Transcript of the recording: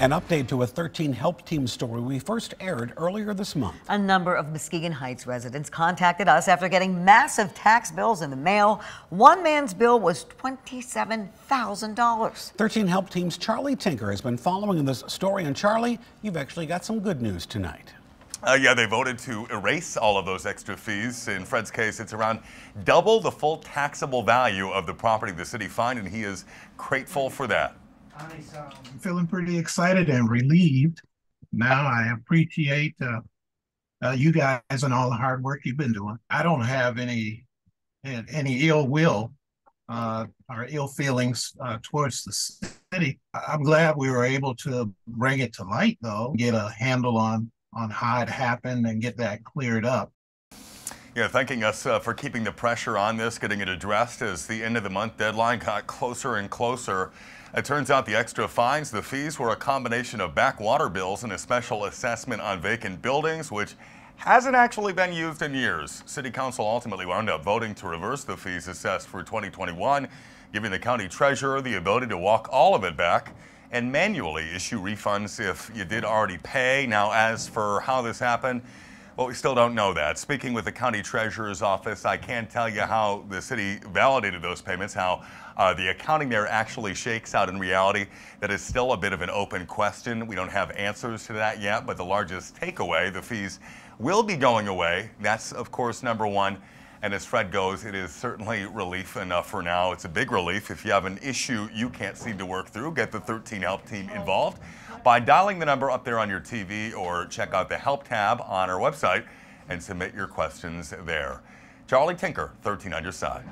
An update to a 13 Help Team story we first aired earlier this month. A number of Muskegon Heights residents contacted us after getting massive tax bills in the mail. One man's bill was $27,000. 13 Help Team's Charlie Tinker has been following this story. And Charlie, you've actually got some good news tonight. Uh, yeah, they voted to erase all of those extra fees. In Fred's case, it's around double the full taxable value of the property the city fined, and he is grateful for that. I'm feeling pretty excited and relieved. Now I appreciate uh, uh, you guys and all the hard work you've been doing. I don't have any any ill will uh, or ill feelings uh, towards the city. I'm glad we were able to bring it to light, though, get a handle on on how it happened and get that cleared up. Yeah, thanking us uh, for keeping the pressure on this, getting it addressed as the end of the month deadline got closer and closer. It turns out the extra fines, the fees were a combination of backwater bills and a special assessment on vacant buildings, which hasn't actually been used in years. City Council ultimately wound up voting to reverse the fees assessed for 2021, giving the county treasurer the ability to walk all of it back and manually issue refunds if you did already pay. Now, as for how this happened, well, we still don't know that. Speaking with the county treasurer's office, I can't tell you how the city validated those payments, how uh, the accounting there actually shakes out in reality. That is still a bit of an open question. We don't have answers to that yet, but the largest takeaway, the fees will be going away. That's, of course, number one. And as Fred goes, it is certainly relief enough for now. It's a big relief. If you have an issue you can't seem to work through, get the 13 Help team involved by dialing the number up there on your TV or check out the Help tab on our website and submit your questions there. Charlie Tinker, 13 on your side.